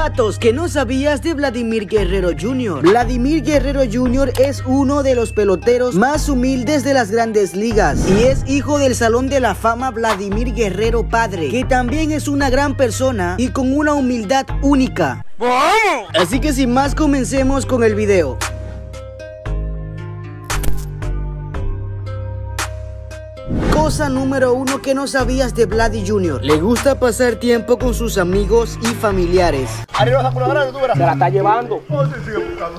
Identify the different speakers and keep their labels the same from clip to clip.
Speaker 1: Datos que no sabías de Vladimir Guerrero Jr. Vladimir Guerrero Jr. es uno de los peloteros más humildes de las grandes ligas y es hijo del Salón de la Fama Vladimir Guerrero Padre, que también es una gran persona y con una humildad única. Así que sin más comencemos con el video. Cosa número uno que no sabías de Vladdy Jr. Le gusta pasar tiempo con sus amigos y familiares.
Speaker 2: Arriba esa grande, tú verás. Se la está llevando.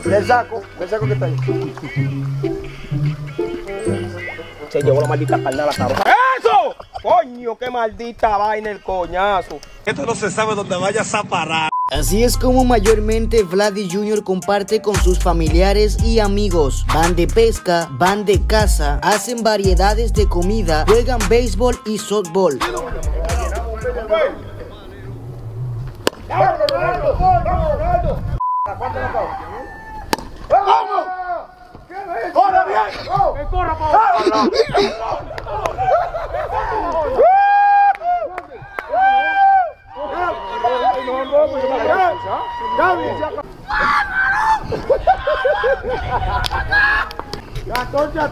Speaker 2: Del saco, del saco que está ahí. Se llevó la maldita carne a la cabeza. ¡Eso! ¡Coño, qué maldita vaina el coñazo!
Speaker 3: Esto no se sabe dónde vayas a parar.
Speaker 1: Así es como mayormente Vladdy Jr. comparte con sus familiares y amigos. Van de pesca, van de caza, hacen variedades de comida, juegan béisbol y softball.
Speaker 2: ¡Corre bien! ¡Corre,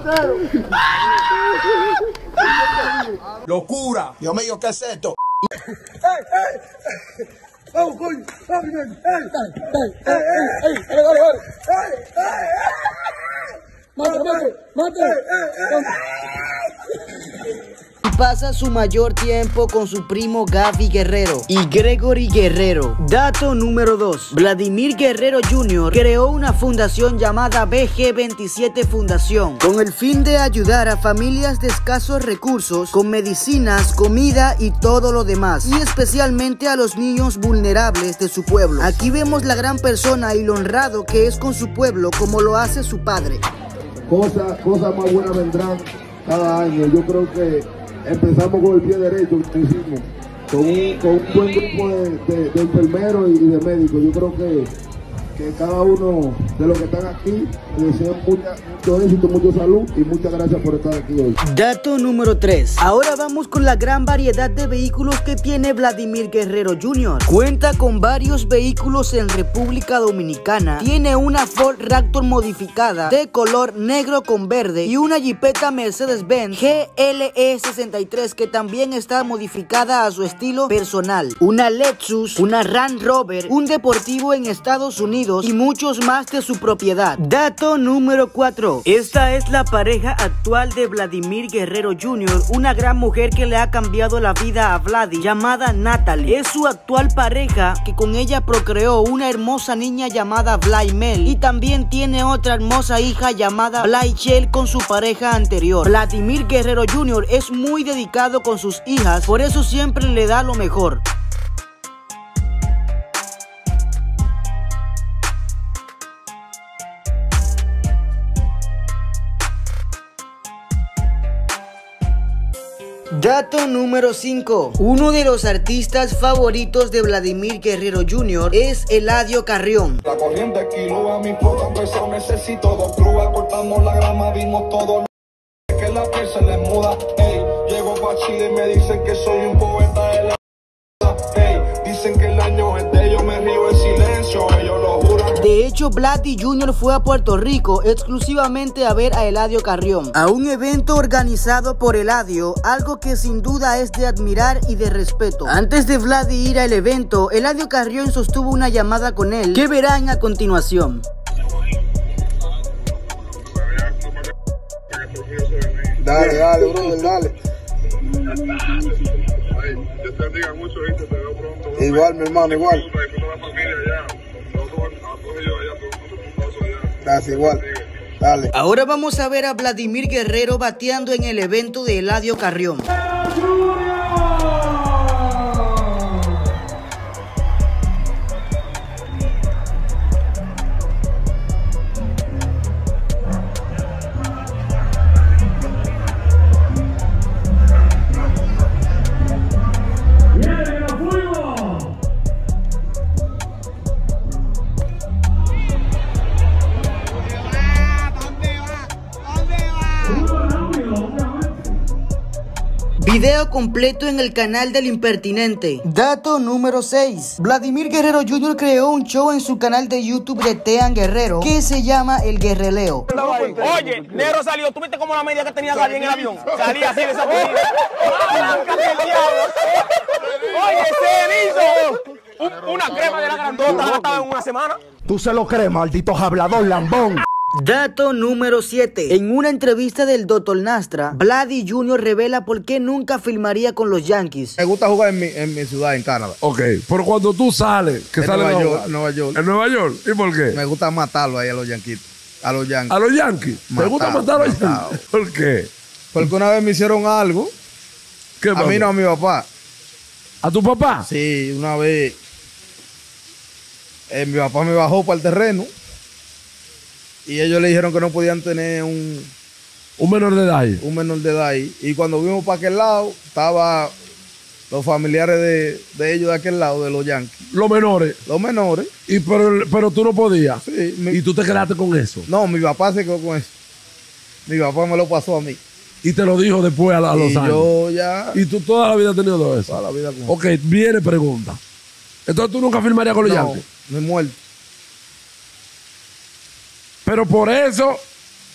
Speaker 3: Locura. Dios mío, ¿qué es esto?
Speaker 2: ¡Vamos, coño! ¡Vamos, ¡Ey! ¡Ey! ¡Ey! ¡Ey! ¡Mátalo!
Speaker 1: pasa su mayor tiempo con su primo Gaby Guerrero y Gregory Guerrero. Dato número 2. Vladimir Guerrero Jr. creó una fundación llamada BG27 Fundación con el fin de ayudar a familias de escasos recursos con medicinas, comida y todo lo demás y especialmente a los niños vulnerables de su pueblo. Aquí vemos la gran persona y lo honrado que es con su pueblo como lo hace su padre.
Speaker 4: Cosas cosa más buenas vendrán cada año. Yo creo que empezamos con el pie derecho, hicimos, con un, con un buen grupo de, de, de enfermeros y de médicos. Yo creo que que cada uno de los que están aquí les deseo mucho éxito, mucha salud y muchas gracias por estar aquí hoy.
Speaker 1: Dato número 3. Ahora vamos con la gran variedad de vehículos que tiene Vladimir Guerrero Jr. Cuenta con varios vehículos en República Dominicana. Tiene una Ford Raptor modificada de color negro con verde y una Jeepeta Mercedes-Benz GLE 63 que también está modificada a su estilo personal. Una Lexus, una Land Rover, un deportivo en Estados Unidos y muchos más de su propiedad. Dato número 4. Esta es la pareja actual de Vladimir Guerrero Jr., una gran mujer que le ha cambiado la vida a Vladi, llamada Natalie. Es su actual pareja que con ella procreó una hermosa niña llamada Vlaimel y también tiene otra hermosa hija llamada Blaichel con su pareja anterior. Vladimir Guerrero Jr. es muy dedicado con sus hijas, por eso siempre le da lo mejor. Dato número 5. Uno de los artistas favoritos de Vladimir Guerrero Jr. es Eladio Carrión.
Speaker 5: La corriente kilo a mi poca peso necesito dos grúas, cortamos la grama, vimos todo que la piel se le muda. Ey, llego pa' Chile y me dicen que soy un poeta de la Ey, dicen que el año es de ellos, me río en silencio, ellos lo
Speaker 1: hecho, Blatty Jr. fue a Puerto Rico exclusivamente a ver a Eladio Carrión, a un evento organizado por Eladio, algo que sin duda es de admirar y de respeto. Antes de Vladdy ir al evento, Eladio Carrión sostuvo una llamada con él, que verán a continuación.
Speaker 4: Dale, dale, brother, dale.
Speaker 5: Dios te bendiga mucho, ¿viste? Te veo pronto.
Speaker 4: Igual, mi hermano, igual.
Speaker 5: Disfruta la familia allá.
Speaker 4: Gracias, igual. Dale.
Speaker 1: Ahora vamos a ver a Vladimir Guerrero bateando en el evento de Eladio Carrión. Video completo en el canal del impertinente. Dato número 6. Vladimir Guerrero Jr. creó un show en su canal de YouTube de Tean Guerrero que se llama El Guerreleo.
Speaker 2: Oye, Nero salió, ¿tú viste como la media que tenía Gaby en el avión? Salía así de esa Oye, se hizo una crema de la grandota, estaba en una semana.
Speaker 3: Tú se lo crees, maldito hablador lambón.
Speaker 1: Dato número 7. En una entrevista del Dr. Nastra, Vladi Jr. revela por qué nunca filmaría con los Yankees.
Speaker 6: Me gusta jugar en mi, en mi ciudad, en Canadá.
Speaker 7: Ok, pero cuando tú sales, que
Speaker 6: En
Speaker 7: sales
Speaker 6: Nueva
Speaker 7: de
Speaker 6: York,
Speaker 7: jugar-
Speaker 6: Nueva York.
Speaker 7: ¿En Nueva York? ¿Y por qué?
Speaker 6: Me gusta matarlo ahí a los yanquitos. A los yankees.
Speaker 7: ¿A los Yankees? ¿Te gusta matar a los. Yankees? ¿Por qué?
Speaker 6: Porque una vez me hicieron algo.
Speaker 7: ¿Qué
Speaker 6: A mí no, a mi papá.
Speaker 7: ¿A tu papá?
Speaker 6: Sí, una vez. eh, mi papá me bajó para el terreno. Y ellos le dijeron que no podían tener un,
Speaker 7: Un menor de edad ahí.
Speaker 6: un menor de edad ahí. Y cuando vimos para aquel lado, estaba los familiares de, de ellos de aquel lado, de los yankees.
Speaker 7: Los menores.
Speaker 6: Los menores.
Speaker 7: Y pero, pero tú no podías.
Speaker 6: Sí, mi-
Speaker 7: Y tú te quedaste con eso.
Speaker 6: No, mi papá se quedó con eso. Mi papá me lo pasó a mí.
Speaker 7: Y te lo dijo después a, la- a los
Speaker 6: y
Speaker 7: años.
Speaker 6: yo ya.
Speaker 7: Y tú toda la vida has tenido todo eso.
Speaker 6: Toda la vida con
Speaker 7: Ok, viene pregunta. Entonces tú nunca firmarías con los
Speaker 6: no,
Speaker 7: Yankees.
Speaker 6: me he muerto.
Speaker 7: Pero por eso,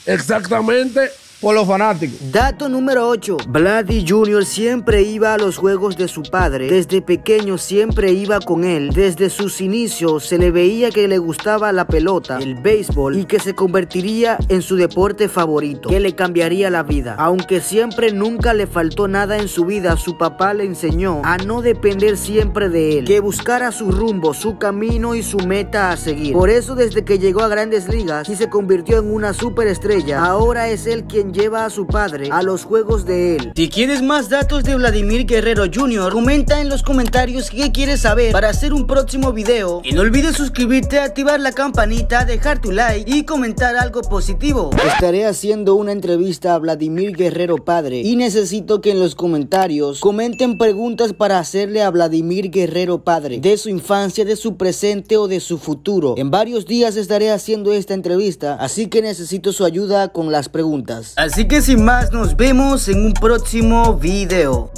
Speaker 7: exactamente,
Speaker 6: Por los fanáticos.
Speaker 1: Dato número 8. Vladi Jr. siempre iba a los juegos de su padre. Desde pequeño siempre iba con él. Desde sus inicios se le veía que le gustaba la pelota, el béisbol y que se convertiría en su deporte favorito, que le cambiaría la vida. Aunque siempre nunca le faltó nada en su vida, su papá le enseñó a no depender siempre de él, que buscara su rumbo, su camino y su meta a seguir. Por eso desde que llegó a grandes ligas y se convirtió en una superestrella, ahora es él quien lleva a su padre a los juegos de él. Si quieres más datos de Vladimir Guerrero Jr., comenta en los comentarios qué quieres saber para hacer un próximo video. Y no olvides suscribirte, activar la campanita, dejar tu like y comentar algo positivo. Estaré haciendo una entrevista a Vladimir Guerrero padre y necesito que en los comentarios comenten preguntas para hacerle a Vladimir Guerrero padre de su infancia, de su presente o de su futuro. En varios días estaré haciendo esta entrevista, así que necesito su ayuda con las preguntas. Así que sin más, nos vemos en un próximo video.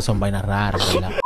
Speaker 8: Son vainas raras.